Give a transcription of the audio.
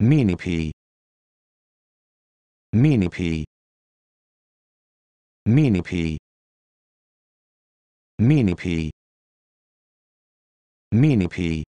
mini p. Mini p. Mini p. Mini p. Mini p.